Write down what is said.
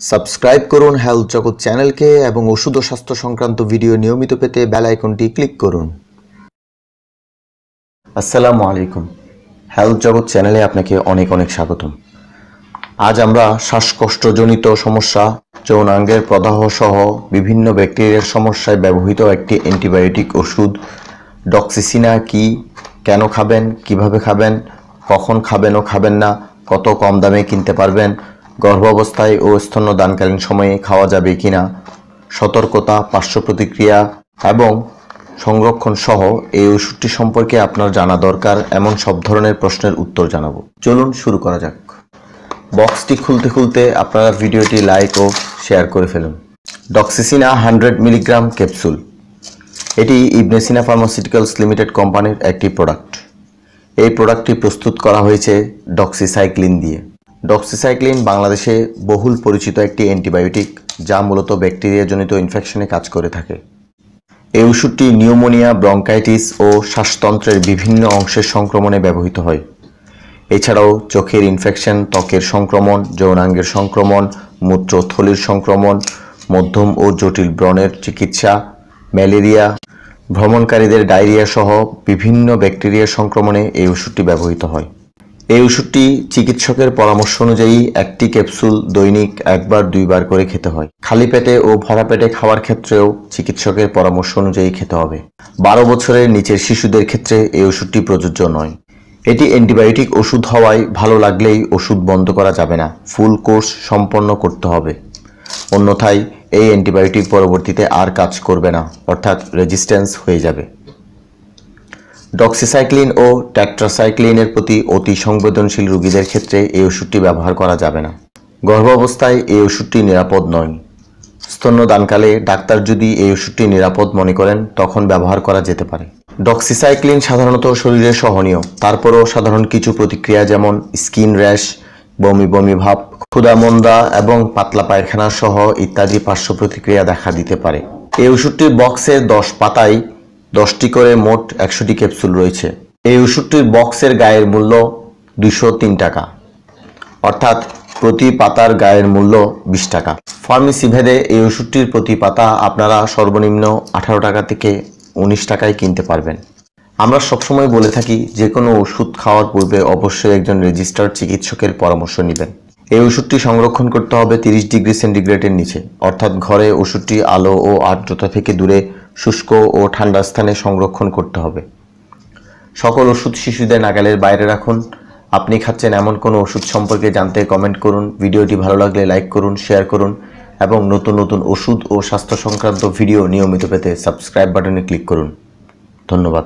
Subscribe করুন health জগৎ চ্যানেলকে এবং ওষুধ ও স্বাস্থ্য সংক্রান্ত ভিডিও নিয়মিত পেতে বেল আইকনটি ক্লিক করুন। আসসালামু আলাইকুম। হেলথ জগৎ চ্যানেলে আপনাকে অনেক অনেক স্বাগতম। আজ আমরা শ্বাসকষ্টজনিত সমস্যা, যৌনাঙ্গের প্রদাহ সহ বিভিন্ন ব্যাকটেরিয়ার সমস্যায় ব্যবহৃত একটি অ্যান্টিবায়োটিক ওষুধ, ডক্সিসিনা কি, কেন খাবেন, কীভাবে খাবেন, কখন খাবেন ও খাবেন না, কত কম দামে কিনতে পারবেন গর্ভাবস্থায় ও স্তন্যদানকালীন সময়ে খাওয়া যাবে কিনা, সতর্কতা পার্শ্ব প্রতিক্রিয়া এবং সংরক্ষণ সহ এই ওষুধটি সম্পর্কে আপনার জানা দরকার এমন সব ধরনের প্রশ্নের উত্তর জানাব। চলুন শুরু করা যাক। বক্সটি খুলতে খুলতে আপনারা ভিডিওটি লাইক ও শেয়ার করে ফেলুন। ডক্সিসিনা হান্ড্রেড মিলিগ্রাম ক্যাপসুল। এটি ইবনেসিনা ফার্মাসিউটিক্যালস লিমিটেড কোম্পানির একটি প্রোডাক্ট। এই প্রোডাক্টটি প্রস্তুত করা হয়েছে ডক্সিসাইক্লিন দিয়ে। ডক্সিসাইক্লিন বাংলাদেশে বহুল পরিচিত একটি অ্যান্টিবায়োটিক, যা মূলত ব্যাকটেরিয়াজনিত ইনফেকশনে কাজ করে থাকে। এই ওষুধটি নিউমোনিয়া, ব্রঙ্কাইটিস ও শ্বাসতন্ত্রের বিভিন্ন অংশের সংক্রমণে ব্যবহৃত হয়। এছাড়াও চোখের ইনফেকশন, ত্বকের সংক্রমণ, যৌনাঙ্গের সংক্রমণ, মূত্রথলির সংক্রমণ, মধ্যম ও জটিল ব্রণের চিকিৎসা, ম্যালেরিয়া, ভ্রমণকারীদের ডায়রিয়া সহ বিভিন্ন ব্যাকটেরিয়া সংক্রমণে এই ওষুধটি ব্যবহৃত হয়। এই ওষুধটি চিকিৎসকের পরামর্শ অনুযায়ী একটি ক্যাপসুল দৈনিক একবার, দুইবার করে খেতে হয়। খালি পেটে ও ভরা পেটে খাওয়ার ক্ষেত্রেও চিকিৎসকের পরামর্শ অনুযায়ী খেতে হবে। বারো বছরের নিচের শিশুদের ক্ষেত্রে এই ওষুধটি প্রযোজ্য নয়। এটি অ্যান্টিবায়োটিক ওষুধ হওয়ায় ভালো লাগলেই ওষুধ বন্ধ করা যাবে না। ফুল কোর্স সম্পন্ন করতে হবে। অন্যথায় এই অ্যান্টিবায়োটিক পরবর্তীতে আর কাজ করবে না, অর্থাৎ রেজিস্ট্যান্স হয়ে যাবে। ডক্সিসাইক্লিন ও ট্যাট্রাসাইক্লিনের প্রতি অতি সংবেদনশীল রোগীদের ক্ষেত্রে এই ওষুধটি ব্যবহার করা যাবে না। গর্ভাবস্থায় এই ওষুধটি নিরাপদ নয়। স্তন্যদানকালে ডাক্তার যদি এই ওষুধটি নিরাপদ মনে করেন, তখন ব্যবহার করা যেতে পারে। ডক্সিসাইক্লিন সাধারণত শরীরে সহনীয়। তারপরও সাধারণ কিছু প্রতিক্রিয়া যেমন স্কিন র্যাশ, বমি বমি ভাব ক্ষুদামন্দা এবং পাতলা পায়খানা সহ ইত্যাদি পার্শ্ব প্রতিক্রিয়া দেখা দিতে পারে। এই ওষুধটির বক্সের দশ পাতায় দশটি করে মোট একশোটি ক্যাপসুল রয়েছে। এই ওষুধটির বক্সের গায়ের মূল্য দুশো টাকা। অর্থাৎ প্রতি পাতার গায়ের মূল্য বিশ টাকা। ফার্মেসি ভেদে এই ওষুধটির প্রতি পাতা আপনারা সর্বনিম্ন আঠারো টাকা থেকে উনিশ টাকায় কিনতে পারবেন। আমরা সবসময় বলে থাকি, যে কোনো ওষুধ খাওয়ার পূর্বে অবশ্যই একজন রেজিস্টার্ড চিকিৎসকের পরামর্শ নেবেন। এই ওষুধটি সংরক্ষণ করতে হবে তিরিশ ডিগ্রি সেন্টিগ্রেডের নিচে। অর্থাৎ ঘরে ওষুধটি আলো ও আর্দ্রতা থেকে দূরে শুষ্ক ও ঠান্ডা স্থানে সংরক্ষণ করতে হবে। সকল ওষুধ শিশুদের নাগালের বাইরে রাখুন। আপনি খাচ্ছেন এমন কোনো ওষুধ সম্পর্কে জানতে কমেন্ট করুন। ভিডিওটি ভালো লাগলে লাইক করুন শেয়ার করুন এবং নতুন নতুন ওষুধ ও স্বাস্থ্য সংক্রান্ত ভিডিও নিয়মিত পেতে সাবস্ক্রাইব বাটনে ক্লিক করুন। ধন্যবাদ।